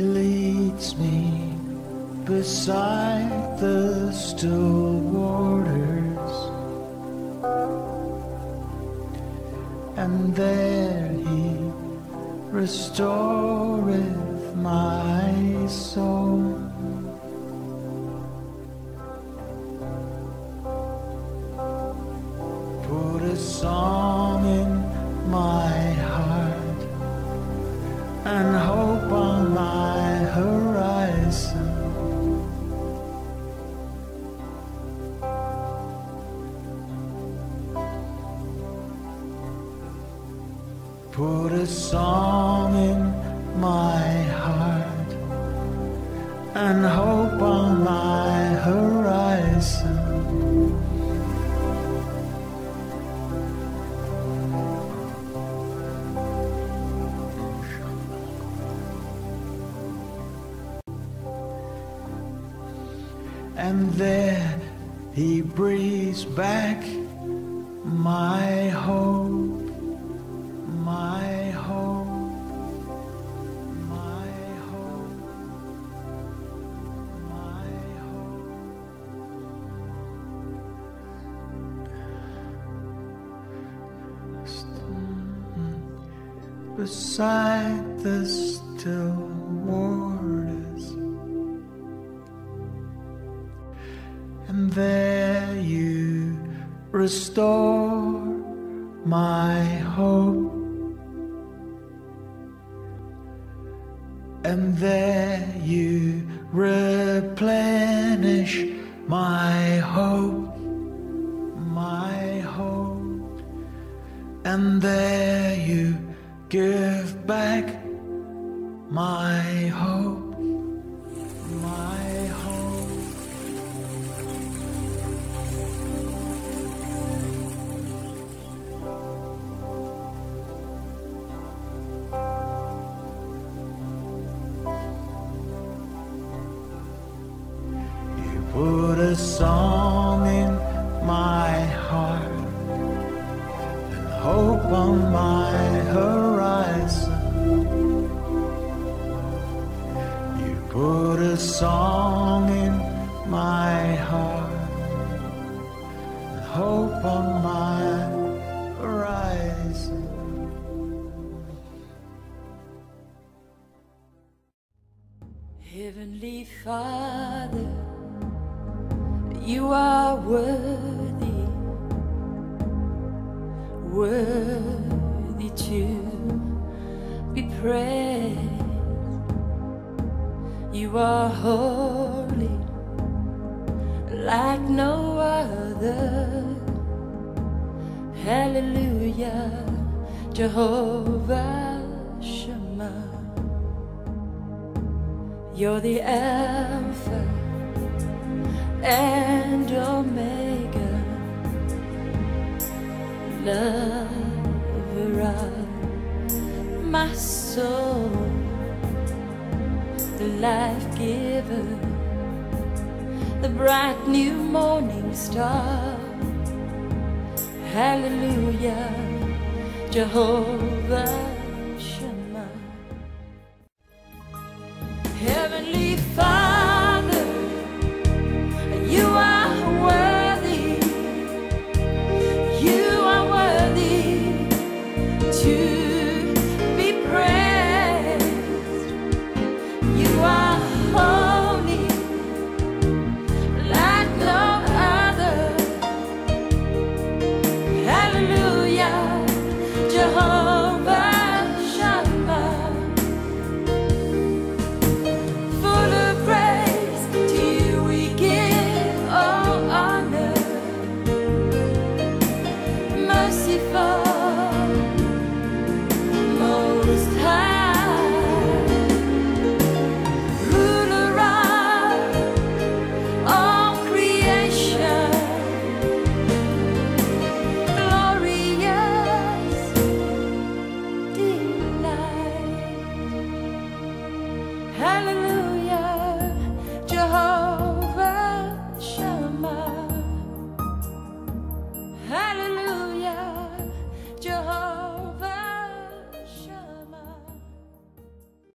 leads me beside the still waters, and there he restoreth my soul. Put a song Put a song in my heart and hope on my horizon. and there he breathes back my hope, my hope, my my. Beside the still waters. and there you restore my hope. And there you replenish my hope, my hope. And there you give back my hope, my put a song in my heart and hope on my horizon. You put a song in my heart and hope on my horizon. Heavenly Father, you are worthy, worthy to be praised. You are holy, like no other. Hallelujah, Jehovah Shammah. You're the Alpha and Omega, lover of my soul, the life giver, the bright new morning star. Hallelujah, Jehovah